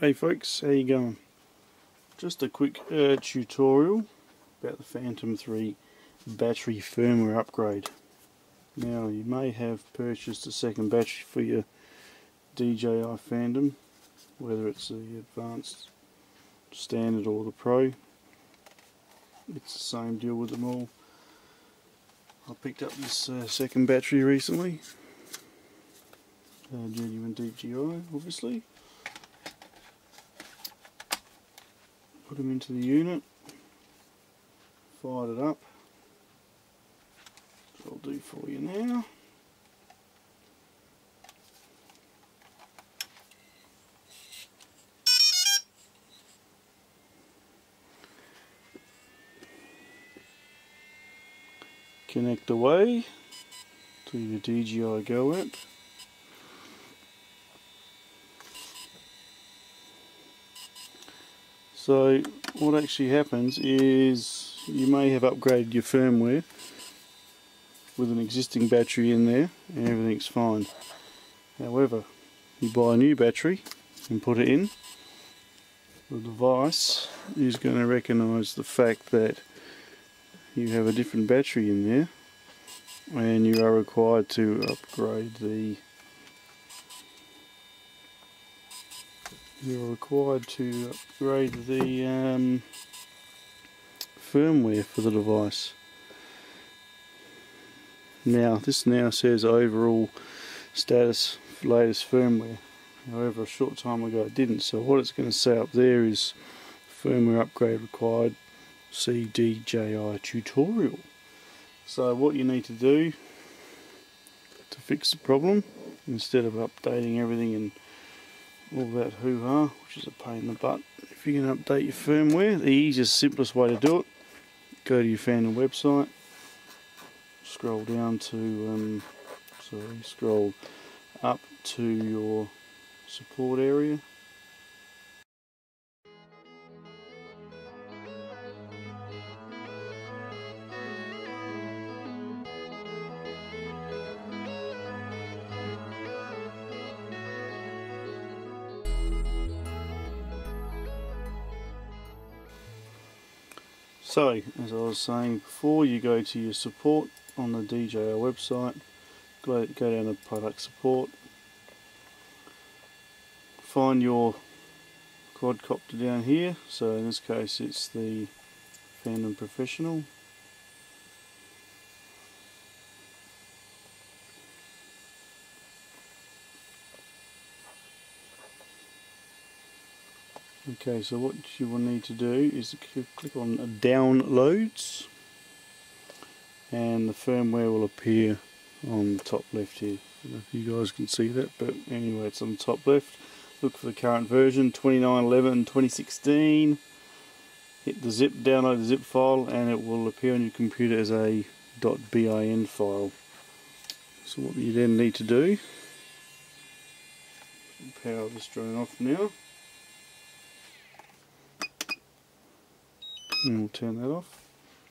Hey folks, how you going? Just a quick uh, tutorial about the Phantom 3 battery firmware upgrade. Now you may have purchased a second battery for your DJI Phantom, whether it's the advanced standard or the pro. It's the same deal with them all. I picked up this uh, second battery recently. Uh, genuine DJI, obviously. Put them into the unit. Fired it up. So I'll do for you now. connect away to your DJI Go app. So what actually happens is you may have upgraded your firmware with an existing battery in there and everything's fine. However, you buy a new battery and put it in, the device is going to recognise the fact that you have a different battery in there and you are required to upgrade the you're required to upgrade the um, firmware for the device. Now this now says overall status latest firmware. However a short time ago it didn't. So what it's going to say up there is firmware upgrade required CDJI tutorial. So what you need to do to fix the problem, instead of updating everything and all that hoo-ha, which is a pain in the butt, if you can update your firmware, the easiest, simplest way to do it, go to your Phantom website, scroll down to, um, sorry, scroll up to your support area, So, as I was saying before, you go to your support on the DJI website, go, go down to product support, find your quadcopter down here, so in this case it's the Phantom Professional. Okay, so what you will need to do is click on downloads and the firmware will appear on the top left here. I don't know if you guys can see that, but anyway, it's on the top left. Look for the current version 2911 2016. Hit the zip, download the zip file, and it will appear on your computer as a .bin file. So what you then need to do, power this drone off now. And we'll turn that off.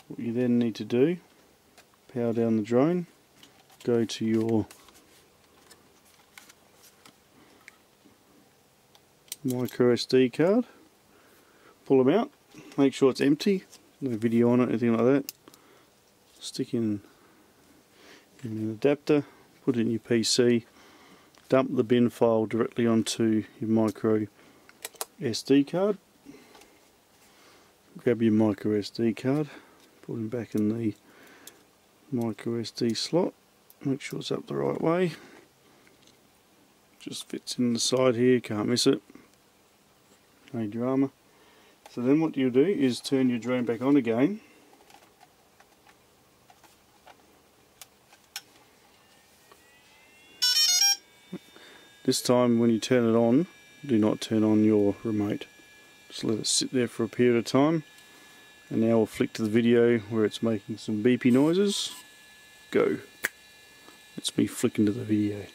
What you then need to do, power down the drone, go to your micro SD card, pull them out, make sure it's empty, no video on it, anything like that. Stick in, in an adapter, put it in your PC, dump the bin file directly onto your micro SD card grab your micro SD card, put it back in the micro SD slot, make sure it's up the right way. Just fits in the side here, can't miss it. No drama. So then what you'll do is turn your drone back on again. This time when you turn it on, do not turn on your remote. Just let it sit there for a period of time. And now we'll flick to the video where it's making some beepy noises. Go. It's me flicking to the video.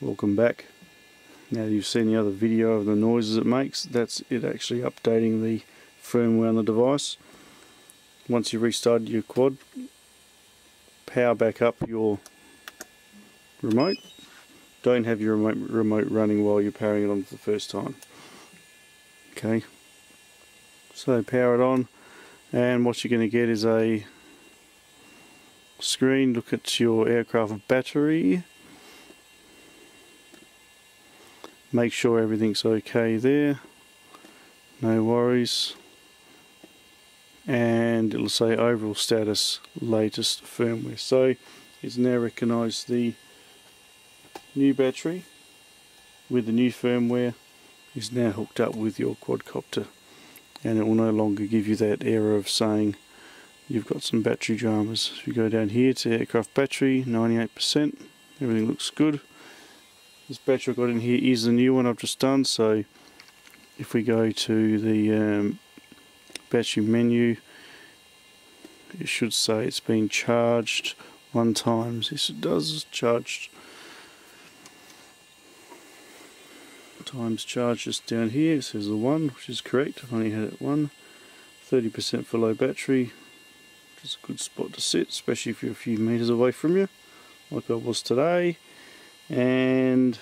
Welcome back. Now you've seen the other video of the noises it makes. That's it actually updating the firmware on the device. Once you restart your quad power back up your remote. Don't have your remote, remote running while you're powering it on for the first time. Okay. So power it on and what you're going to get is a screen. Look at your aircraft battery make sure everything's okay there. No worries. And it'll say overall status latest firmware. So it's now recognized the new battery with the new firmware is now hooked up with your quadcopter. And it will no longer give you that error of saying you've got some battery dramas. If you go down here to aircraft battery 98% everything looks good this battery I've got in here is the new one I've just done so if we go to the um, battery menu it should say it's been charged one times yes it does charged. Times charge just down here. It says the one which is correct. I've only had it one. 30% for low battery. Which is a good spot to sit especially if you're a few meters away from you like I was today and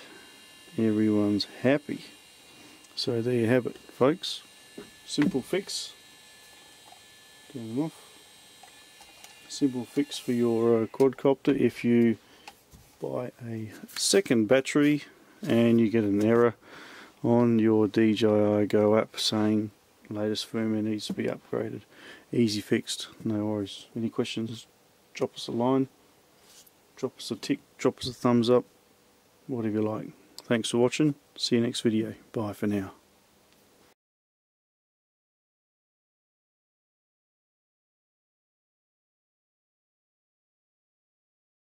everyone's happy. So there you have it folks. Simple fix. Turn them off. Simple fix for your uh, quadcopter. If you buy a second battery and you get an error on your DJI Go app saying latest firmware needs to be upgraded. Easy fixed. No worries. Any questions? Drop us a line. Drop us a tick. Drop us a thumbs up whatever you like thanks for watching. See you next video. Bye for now